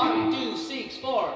One, two, six, four.